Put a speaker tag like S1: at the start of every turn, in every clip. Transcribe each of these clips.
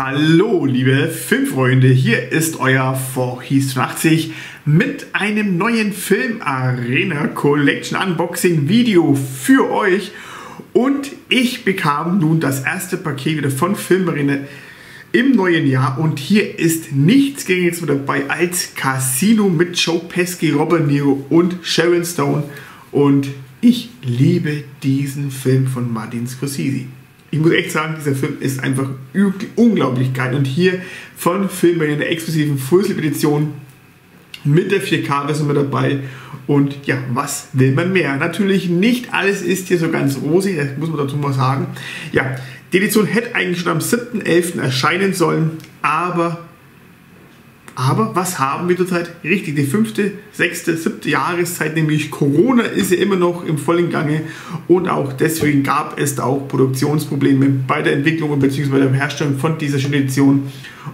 S1: Hallo, liebe Filmfreunde, hier ist euer 480 mit einem neuen Film Arena Collection Unboxing Video für euch. Und ich bekam nun das erste Paket wieder von Filmarena im neuen Jahr. Und hier ist nichts Gängiges mit dabei als Casino mit Joe Pesci, Robert Niro und Sharon Stone. Und ich liebe diesen Film von Martin Scorsese ich muss echt sagen, dieser Film ist einfach unglaublich geil. Und hier von Film in der exklusiven Full-Edition mit der 4K-Version mit dabei. Und ja, was will man mehr? Natürlich nicht alles ist hier so ganz rosig, das muss man dazu mal sagen. Ja, die Edition hätte eigentlich schon am 7.11. erscheinen sollen, aber aber was haben wir zurzeit? Richtig, die fünfte, sechste, siebte Jahreszeit, nämlich Corona ist ja immer noch im vollen Gange und auch deswegen gab es da auch Produktionsprobleme bei der Entwicklung bzw. bei der Herstellung von dieser Edition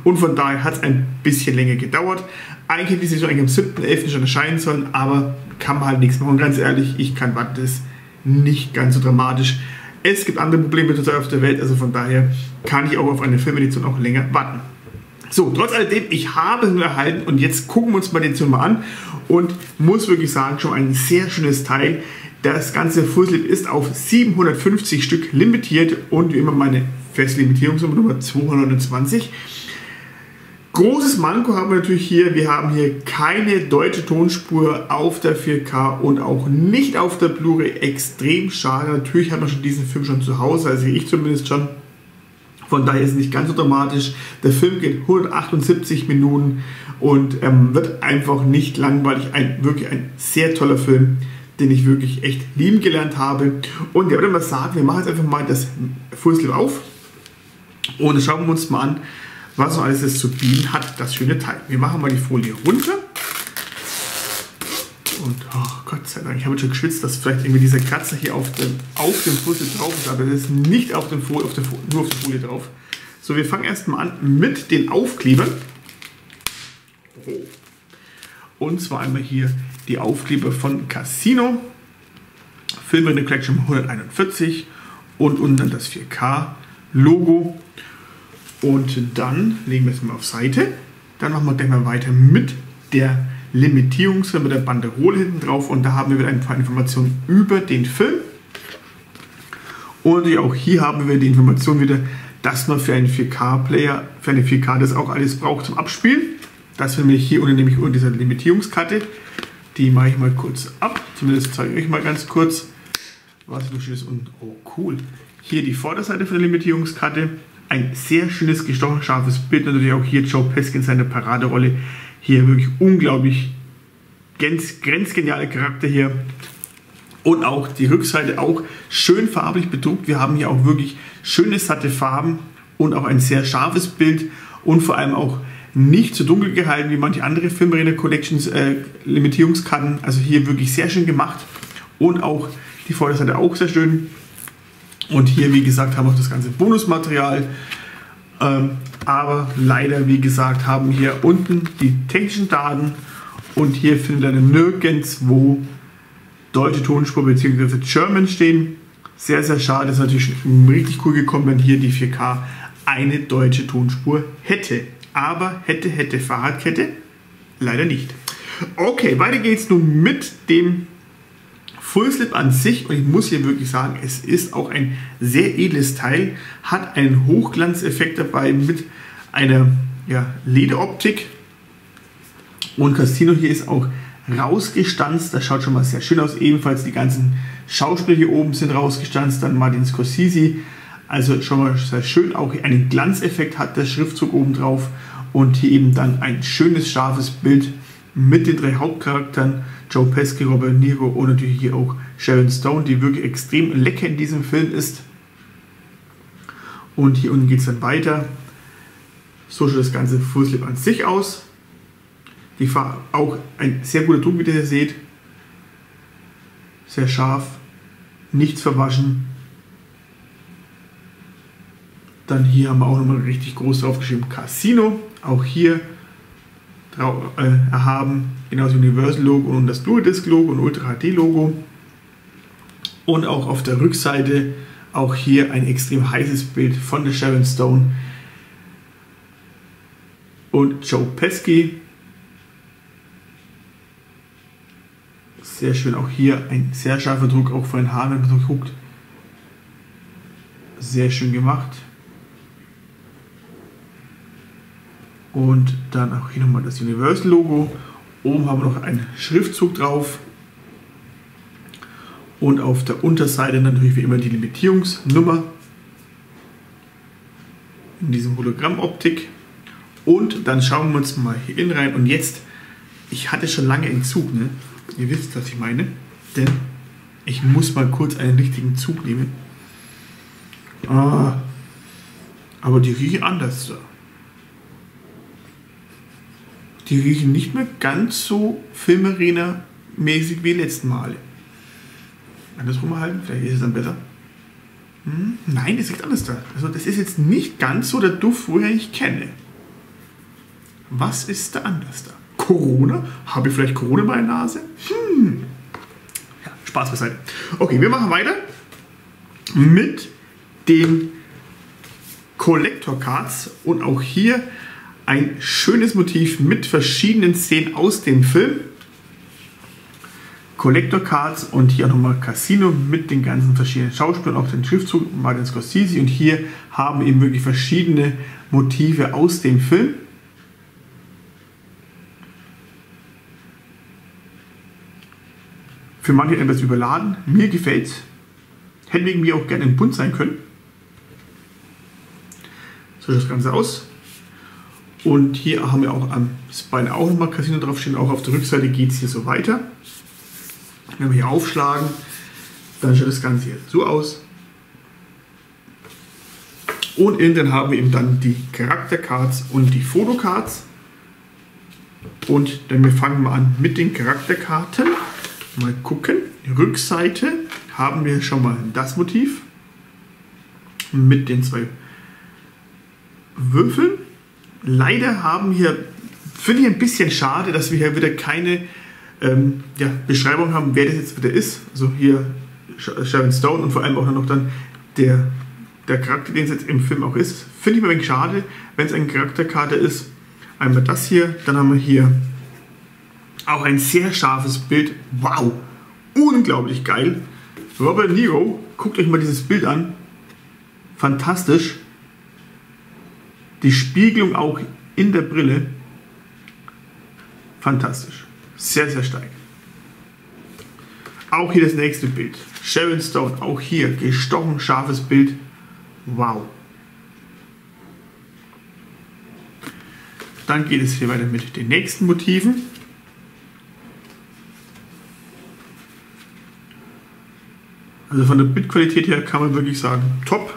S1: und von daher hat es ein bisschen länger gedauert. Eigentlich hätte diese schon am 7.11. schon erscheinen sollen, aber kann man halt nichts machen. Ganz ehrlich, ich kann warten, das nicht ganz so dramatisch. Es gibt andere Probleme zurzeit auf der Welt, also von daher kann ich auch auf eine Filmedition auch länger warten. So, trotz alledem, ich habe es erhalten und jetzt gucken wir uns mal den Zoom mal an und muss wirklich sagen, schon ein sehr schönes Teil. Das ganze Fußlip ist auf 750 Stück limitiert und wie immer meine feste Limitierungsnummer Nummer 220. Großes Manko haben wir natürlich hier, wir haben hier keine deutsche Tonspur auf der 4K und auch nicht auf der Blu-ray. Extrem schade. Natürlich hat man schon diesen Film schon zu Hause, also ich zumindest schon. Von daher ist es nicht ganz so dramatisch. Der Film geht 178 Minuten und ähm, wird einfach nicht langweilig. Ein, wirklich ein sehr toller Film, den ich wirklich echt lieben gelernt habe. Und ich würde mal sagen, wir machen jetzt einfach mal das Fußlieb auf und schauen wir uns mal an, was noch alles zu bieten hat, das schöne Teil. Wir machen mal die Folie runter. Und oh Gott sei Dank, ich habe schon geschwitzt, dass vielleicht irgendwie dieser Kratzer hier auf dem, auf dem Fussel drauf ist, aber das ist nicht auf dem Folie, auf der, nur auf der Folie drauf. So, wir fangen erstmal an mit den Aufklebern. Und zwar einmal hier die Aufkleber von Casino. Film in the Collection 141 und unten das 4K-Logo. Und dann legen wir es mal auf Seite. Dann machen wir gleich mal weiter mit der Limitierungsfilm mit der Banderole hinten drauf und da haben wir wieder ein paar Informationen über den Film. Und auch hier haben wir die Information wieder, dass man für einen 4K-Player, für eine 4K das auch alles braucht zum Abspielen. Das finde ich hier unten nämlich unter dieser Limitierungskarte. Die mache ich mal kurz ab. Zumindest zeige ich euch mal ganz kurz, was hier ist. Und oh cool. Hier die Vorderseite von der Limitierungskarte. Ein sehr schönes, gestochen scharfes Bild. Natürlich auch hier Joe Peskin seine Paraderolle hier wirklich unglaublich grenzgeniale Charakter hier. Und auch die Rückseite auch schön farblich bedruckt. Wir haben hier auch wirklich schöne satte Farben und auch ein sehr scharfes Bild und vor allem auch nicht so dunkel gehalten wie manche andere Filmarena Collections äh, Limitierungskarten. Also hier wirklich sehr schön gemacht und auch die Vorderseite auch sehr schön. Und hier, wie gesagt, haben wir auch das ganze Bonusmaterial. Ähm, aber leider, wie gesagt, haben hier unten die technischen Daten und hier findet ihr nirgendwo deutsche Tonspur bzw. German stehen. Sehr, sehr schade. Das ist natürlich richtig cool gekommen, wenn hier die 4K eine deutsche Tonspur hätte. Aber hätte, hätte, Fahrradkette? Leider nicht. Okay, weiter geht's nun mit dem Full Slip an sich, und ich muss hier wirklich sagen, es ist auch ein sehr edles Teil, hat einen Hochglanzeffekt dabei mit einer ja, Lederoptik. Und Castino hier ist auch rausgestanzt, das schaut schon mal sehr schön aus. Ebenfalls die ganzen Schauspieler hier oben sind rausgestanzt, dann Martin Scorsese. Also schon mal sehr schön, auch einen Glanzeffekt hat der Schriftzug oben drauf und hier eben dann ein schönes, scharfes Bild mit den drei Hauptcharakteren Joe Pesci, Robert Niro und natürlich hier auch Sharon Stone, die wirklich extrem lecker in diesem Film ist. Und hier unten geht es dann weiter. So schaut das ganze Fußlip an sich aus. Die Farbe auch ein sehr guter Ton, wie ihr seht. Sehr scharf, nichts verwaschen. Dann hier haben wir auch nochmal richtig groß draufgeschrieben Casino. Auch hier erhaben, genauso Universal Logo und das Blue Disc Logo und Ultra HD Logo. Und auch auf der Rückseite auch hier ein extrem heißes Bild von der Sharon Stone. und Joe Pesky. Sehr schön, auch hier ein sehr scharfer Druck, auch von den Haaren, wenn man so guckt. Sehr schön gemacht. Und dann auch hier nochmal das Universal-Logo. Oben haben wir noch einen Schriftzug drauf. Und auf der Unterseite natürlich wie immer die Limitierungsnummer. In diesem Hologrammoptik. Und dann schauen wir uns mal hier innen rein. Und jetzt, ich hatte schon lange einen Zug, ne? Ihr wisst, was ich meine. Denn ich muss mal kurz einen richtigen Zug nehmen. Ah, aber die riechen anders. So. Die riechen nicht mehr ganz so Filmarena-mäßig wie letzten Male. Andersrum halten, vielleicht ist es dann besser. Hm? Nein, das riecht anders da. Also das ist jetzt nicht ganz so der Duft, wo ich kenne. Was ist da anders da? Corona? Habe ich vielleicht Corona in meiner Nase? Hm. Ja, Spaß beiseite. Okay, wir machen weiter mit den Collector Cards und auch hier ein schönes Motiv mit verschiedenen Szenen aus dem Film. Collector Cards und hier nochmal Casino mit den ganzen verschiedenen Schauspielern, auch den Schriftzug Martin Scorsese und hier haben wir eben wirklich verschiedene Motive aus dem Film. Für manche etwas überladen, mir gefällt es. Hätte wegen mir auch gerne ein Bund sein können. So sieht das Ganze aus. Und hier haben wir auch am Spine auch nochmal Casino draufstehen. Auch auf der Rückseite geht es hier so weiter. Wenn wir hier aufschlagen, dann schaut das Ganze hier so aus. Und innen haben wir eben dann die Charaktercards und die Fotocards. Und dann wir fangen wir an mit den Charakterkarten. Mal gucken. Rückseite haben wir schon mal das Motiv mit den zwei Würfeln leider haben hier, finde ich ein bisschen schade, dass wir hier wieder keine ähm, ja, Beschreibung haben, wer das jetzt wieder ist. Also hier Sharon Stone und vor allem auch noch dann der, der Charakter, den es jetzt im Film auch ist. Finde ich ein wenig schade, wenn es eine Charakterkarte ist. Einmal das hier, dann haben wir hier auch ein sehr scharfes Bild. Wow, unglaublich geil. Robert Nero, guckt euch mal dieses Bild an. Fantastisch die Spiegelung auch in der Brille, fantastisch. Sehr, sehr stark. Auch hier das nächste Bild. Sharon Stone, auch hier gestochen scharfes Bild. Wow. Dann geht es hier weiter mit den nächsten Motiven. Also von der Bildqualität her kann man wirklich sagen, top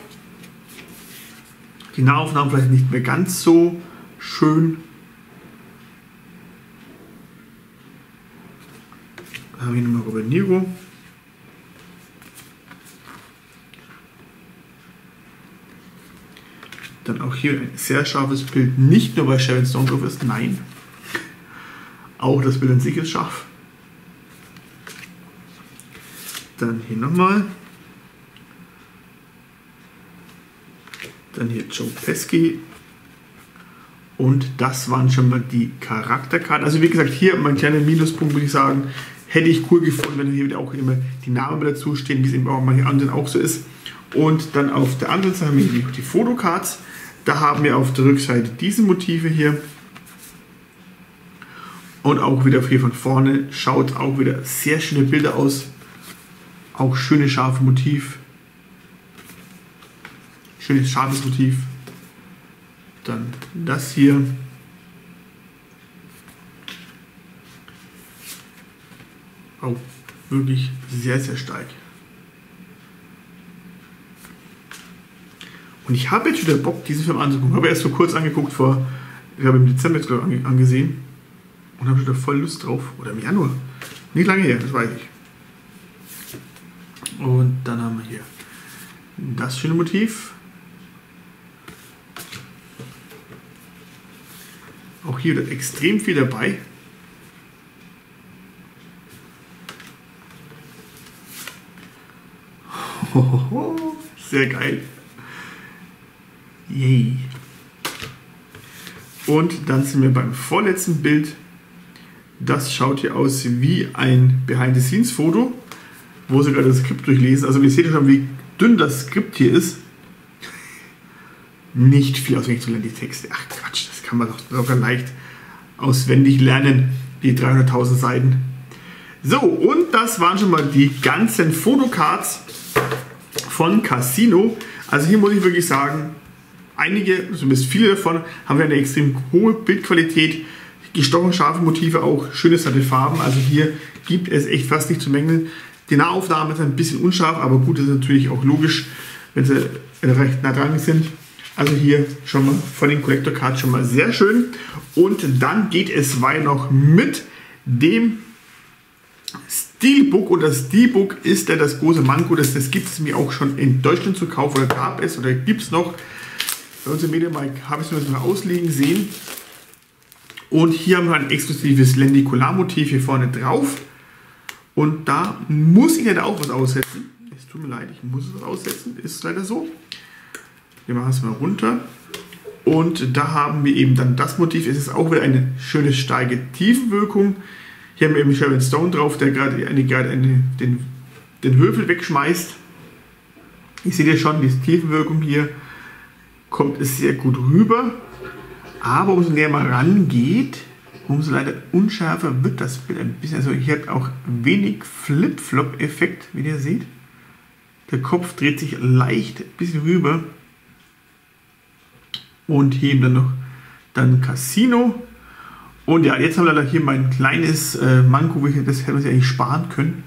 S1: die Nahaufnahmen vielleicht nicht mehr ganz so schön. Da haben wir nochmal Robert Niro. Dann auch hier ein sehr scharfes Bild, nicht nur weil Sharon Stone drauf ist, nein. Auch das Bild an sich ist scharf. Dann hier nochmal Dann hier Joe Pesky. Und das waren schon mal die Charakterkarten. Also wie gesagt, hier mein kleiner Minuspunkt würde ich sagen, hätte ich cool gefunden, wenn hier wieder auch immer die Namen dazu stehen, wie es eben auch mal hier anderen auch so ist. Und dann auf der anderen Seite haben wir die, die Fotocards. Da haben wir auf der Rückseite diese Motive hier. Und auch wieder hier von vorne schaut auch wieder sehr schöne Bilder aus. Auch schöne scharfe Motiv. Schönes scharfes Motiv. Dann das hier. Auch wirklich sehr, sehr stark. Und ich habe jetzt wieder Bock, diesen Film anzugucken. Habe erst so kurz angeguckt vor, ich habe im Dezember jetzt glaube ich angesehen. Und habe schon da voll Lust drauf. Oder im Januar. Nicht lange her, das weiß ich. Und dann haben wir hier das schöne Motiv. Auch hier extrem viel dabei. Sehr geil. Yay. Und dann sind wir beim vorletzten Bild. Das schaut hier aus wie ein Behind-the-Scenes-Foto, wo sie gerade das Skript durchlesen. Also ihr seht schon, wie dünn das Skript hier ist. Nicht viel auswendig zu lernen, die Texte. Ach kann man locker leicht auswendig lernen, die 300.000 Seiten. So, und das waren schon mal die ganzen Fotocards von Casino. Also hier muss ich wirklich sagen, einige, zumindest viele davon, haben eine extrem hohe Bildqualität, gestochen scharfe Motive, auch schöne satte Farben. Also hier gibt es echt fast nicht zu mängeln. Die Nahaufnahme ist ein bisschen unscharf, aber gut, das ist natürlich auch logisch, wenn sie recht nah dran sind. Also hier schon mal von den Collector Cards schon mal sehr schön. Und dann geht es weiter noch mit dem Steelbook und das Steelbook ist ja das große Manko, das, das gibt es mir auch schon in Deutschland zu kaufen oder gab es oder gibt es noch. Bei uns im Mediamarkt habe ich es mal ausliegen sehen. Und hier haben wir ein exklusives Lendikular-Motiv hier vorne drauf. Und da muss ich leider auch was aussetzen. Es tut mir leid, ich muss es aussetzen. Ist leider so. Wir machen es mal runter. Und da haben wir eben dann das Motiv. Es ist auch wieder eine schöne steige Tiefenwirkung. Hier haben wir eben Sharon Stone drauf, der gerade den, den Höfel wegschmeißt. Ich sehe ja schon, die Tiefenwirkung hier kommt sehr gut rüber. Aber umso näher man rangeht, umso leider unschärfer wird das Bild ein bisschen. Also hier hat auch wenig Flip-Flop-Effekt, wie ihr seht. Der Kopf dreht sich leicht ein bisschen rüber. Und hier eben dann noch dann Casino. Und ja, jetzt haben wir leider hier mein kleines äh, Manko, das hätten wir sich eigentlich sparen können.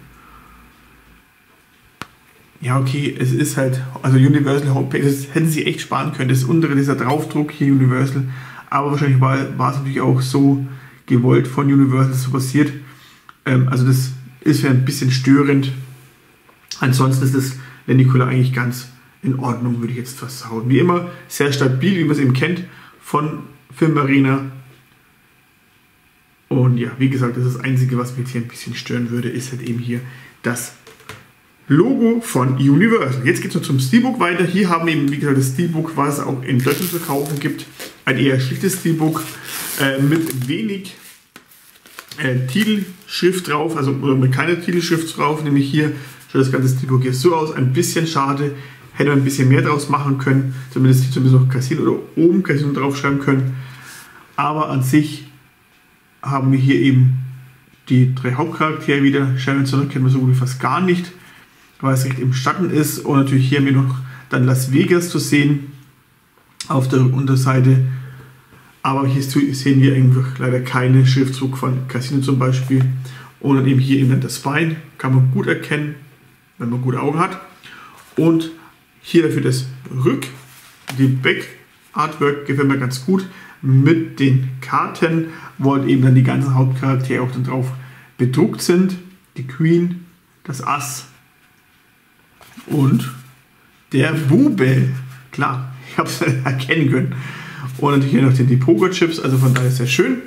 S1: Ja, okay, es ist halt, also Universal Homepage, das hätten sie echt sparen können. Das untere, dieser Draufdruck hier Universal. Aber wahrscheinlich war, war es natürlich auch so gewollt von Universal so passiert. Ähm, also das ist ja ein bisschen störend. Ansonsten ist das Lenicola eigentlich ganz in Ordnung, würde ich jetzt fast sagen. Wie immer, sehr stabil, wie man es eben kennt von Filmarena. Und ja, wie gesagt, das, ist das Einzige, was mich hier ein bisschen stören würde, ist halt eben hier das Logo von Universal. Jetzt geht es noch zum Steelbook weiter. Hier haben wir eben, wie gesagt, das Steelbook, was es auch in Deutschland zu kaufen gibt. Ein eher schlichtes Steelbook äh, mit wenig äh, Titelschrift drauf, also mit keiner Titelschrift drauf. Nämlich hier schaut das ganze Steelbook hier so aus. Ein bisschen schade. Hätte man ein bisschen mehr draus machen können. Zumindest zumindest noch Casino oder oben Casino draufschreiben können. Aber an sich haben wir hier eben die drei Hauptcharaktere wieder. Sharon Stone kennen wir so gut wie fast gar nicht weil es recht im Schatten ist. Und natürlich hier haben wir noch dann Las Vegas zu sehen auf der Unterseite. Aber hier sehen wir einfach leider keine Schriftzug von Casino zum Beispiel. Und dann eben hier eben dann das Spine, kann man gut erkennen, wenn man gute Augen hat. Und hier dafür das Rück, die Back Artwork gefällt mir ganz gut mit den Karten, wo halt eben dann die ganzen Hauptcharaktere auch dann drauf bedruckt sind. Die Queen, das Ass, und der Bube. Klar, ich habe es erkennen können. Und natürlich hier noch die Pogo-Chips, also von daher sehr schön.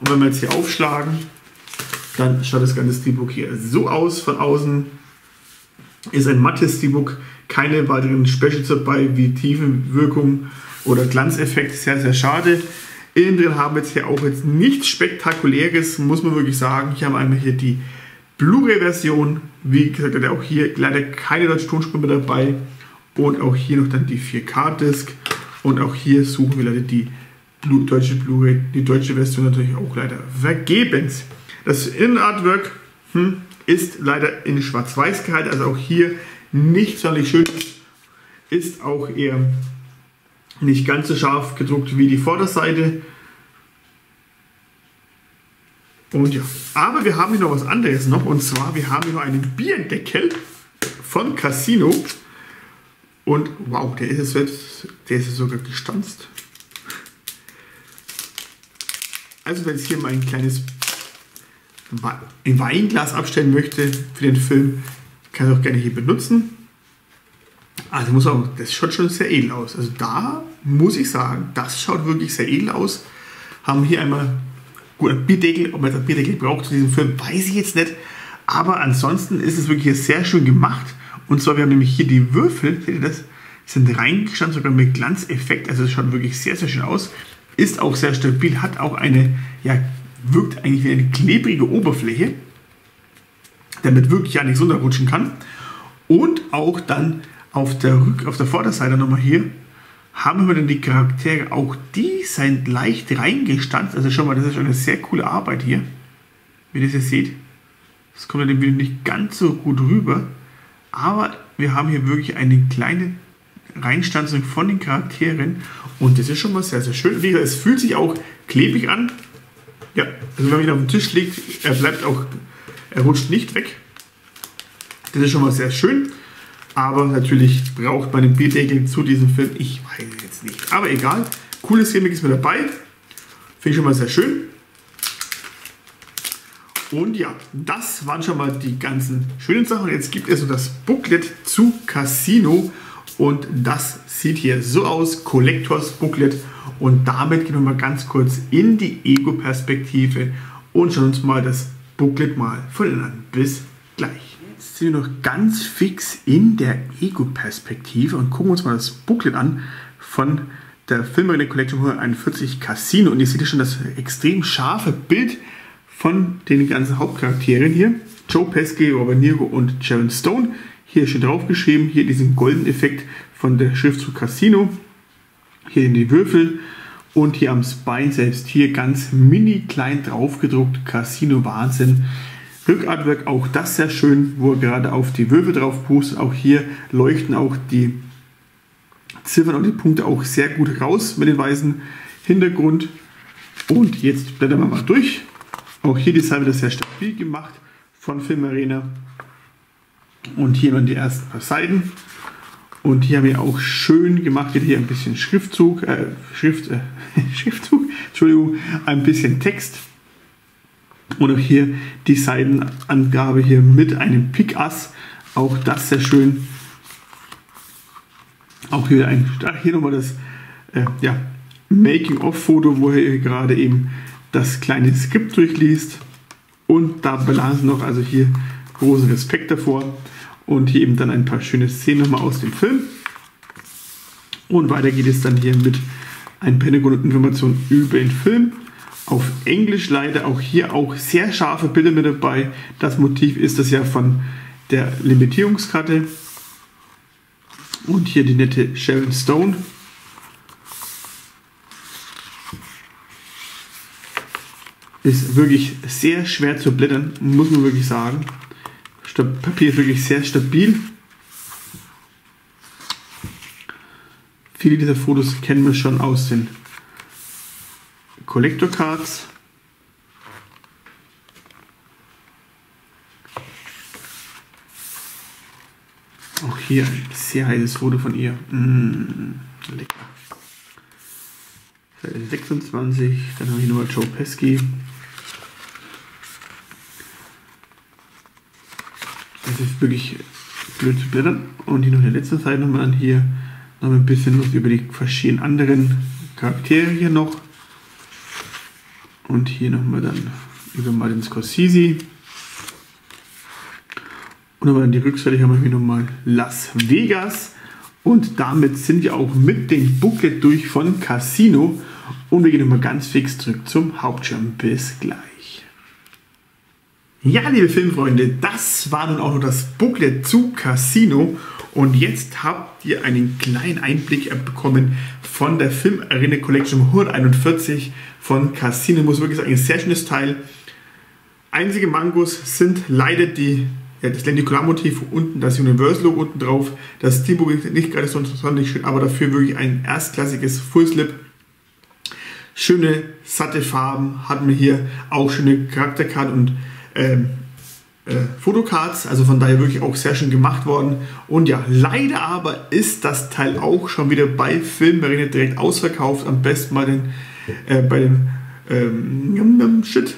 S1: Und wenn wir jetzt hier aufschlagen, dann schaut das ganze Steelbook hier so aus von außen. Ist ein mattes Steelbook, keine weiteren Specials dabei wie Tiefenwirkung oder Glanzeffekt, sehr, sehr schade. Innen drin haben wir jetzt hier auch jetzt nichts Spektakuläres, muss man wirklich sagen. Haben wir einmal hier die Blu-ray-Version. Wie gesagt, hat er auch hier leider keine deutsche Tonspur mehr dabei. Und auch hier noch dann die 4K-Disc. Und auch hier suchen wir leider die Blu deutsche Blu-ray, die deutsche Version natürlich auch leider vergebens. Das Innenartwork hm, ist leider in Schwarz-Weiß gehalten, also auch hier nicht sonderlich schön. Ist auch eher nicht ganz so scharf gedruckt wie die Vorderseite. Und ja, aber wir haben hier noch was anderes noch. Und zwar, wir haben hier noch einen Bierdeckel von Casino. Und wow, der ist jetzt, der ist sogar gestanzt. Also wenn ich hier mal ein kleines Weinglas abstellen möchte für den Film, kann ich auch gerne hier benutzen. Also muss auch, das schaut schon sehr edel aus. Also da muss ich sagen, das schaut wirklich sehr edel aus. Haben hier einmal Gut, ein Bierdeckel, ob man jetzt ein Bierdeckel braucht zu diesem Film, weiß ich jetzt nicht. Aber ansonsten ist es wirklich sehr schön gemacht. Und zwar, wir haben nämlich hier die Würfel, seht ihr das? Sind reingestanden, sogar mit Glanzeffekt. Also es schaut wirklich sehr, sehr schön aus. ist auch sehr stabil, hat auch eine, ja, wirkt eigentlich wie eine klebrige Oberfläche, damit wirklich ja nichts runterrutschen kann. Und auch dann auf der, Rück-, auf der Vorderseite nochmal hier haben wir dann die Charaktere, auch die sind leicht reingestanzt. Also schon mal, das ist schon eine sehr coole Arbeit hier. Wie ihr das jetzt seht. Das kommt dann wieder nicht ganz so gut rüber. Aber wir haben hier wirklich eine kleine Reinstanzung von den Charakteren. Und das ist schon mal sehr, sehr schön. Wie gesagt, es fühlt sich auch klebrig an. Ja, also wenn man ihn auf den Tisch legt, er bleibt auch, er rutscht nicht weg. Das ist schon mal sehr schön. Aber natürlich braucht man den Bierdeckel zu diesem Film. Ich weiß jetzt nicht. Aber egal. Cooles Gimmick ist mit dabei. Finde ich schon mal sehr schön. Und ja, das waren schon mal die ganzen schönen Sachen. Jetzt gibt es so das Booklet zu Casino. Und das sieht hier so aus. Collectors Booklet. Und damit gehen wir mal ganz kurz in die Ego-Perspektive und schauen uns mal das Booklet mal von innen an. Bis gleich sind wir noch ganz fix in der Ego-Perspektive und gucken uns mal das Booklet an von der Filmreihe Collection 141 Casino. Und ihr seht schon das extrem scharfe Bild von den ganzen Hauptcharakteren hier. Joe Pesci, Robert Niro und Sharon Stone. Hier steht drauf geschrieben, hier diesen goldenen Effekt von der Schriftzug Casino. Hier in die Würfel und hier am Spine selbst hier ganz mini klein drauf gedruckt Casino Wahnsinn. Rückartwerk auch das sehr schön, wo er gerade auf die Würfel drauf pustet. Auch hier leuchten auch die Ziffern und die Punkte auch sehr gut raus mit dem weißen Hintergrund. Und jetzt blättern wir mal durch. Auch hier die Seite sehr stabil gemacht von Filmarena. Und hier waren die ersten paar Seiten. Und hier haben wir auch schön gemacht, hier ein bisschen Schriftzug, äh, Schrift, äh, Schriftzug, Entschuldigung, ein bisschen Text und auch hier die Seitenangabe hier mit einem Pick-Ass. Auch das sehr schön. Auch hier, ein, hier nochmal das äh, ja, Making-of-Foto, wo er gerade eben das kleine Skript durchliest. Und da belassen noch, also hier großen Respekt davor. Und hier eben dann ein paar schöne Szenen nochmal aus dem Film. Und weiter geht es dann hier mit ein paar Informationen über den Film auf Englisch leider auch hier auch sehr scharfe Bilder mit dabei. Das Motiv ist das ja von der Limitierungskarte. Und hier die nette Sharon Stone. Ist wirklich sehr schwer zu blättern, muss man wirklich sagen. Papier ist wirklich sehr stabil. Viele dieser Fotos kennen wir schon aus den Collector Cards. Auch hier ein sehr heißes Foto von ihr. Mmh, lecker. Seite 26. Dann habe ich nochmal Joe Pesky. Das ist wirklich blöd zu blättern. Und hier noch der letzte Seite nochmal an hier noch ein bisschen was über die verschiedenen anderen Charaktere hier noch. Und hier nochmal dann über Martin Scorsese. Und dann die Rückseite haben wir hier nochmal Las Vegas. Und damit sind wir auch mit dem Booklet durch von Casino. Und wir gehen nochmal ganz fix zurück zum Hauptschirm. Bis gleich. Ja, liebe Filmfreunde, das war nun auch noch das Booklet zu Casino. Und jetzt habt ihr einen kleinen Einblick bekommen von der Film Arena Collection 141 von Casino. Muss wirklich sagen, ein sehr schönes Teil. Einzige Mangos sind leider die, ja, das Lenticular-Motiv unten, das Universal-Logo unten drauf. Das Steelbook ist nicht gerade so sonderlich schön, aber dafür wirklich ein erstklassiges Full-Slip. Schöne, satte Farben, hatten wir hier auch schöne Charakterkarten und ähm, äh, Fotocards, also von daher wirklich auch sehr schön gemacht worden. Und ja, leider aber ist das Teil auch schon wieder bei Filmmarine direkt ausverkauft. Am besten mal den, äh, bei dem ähm, Shit.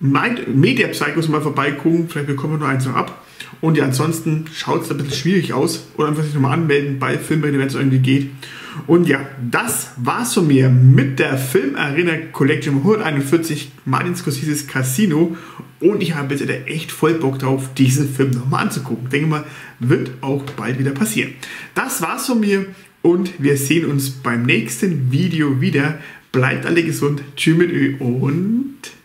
S1: Media Psychos mal vorbeigucken, vielleicht bekommen wir nur eins noch ab. Und ja, ansonsten schaut es ein bisschen schwierig aus. Oder einfach sich nochmal anmelden bei Filmmarine, wenn es irgendwie geht. Und ja, das war's von mir mit der Film Arena Collection 141 Martin Scorsese's Casino. Und ich habe jetzt echt voll Bock drauf, diesen Film nochmal anzugucken. Ich denke mal, wird auch bald wieder passieren. Das war's von mir und wir sehen uns beim nächsten Video wieder. Bleibt alle gesund. Tschüss mit Ö und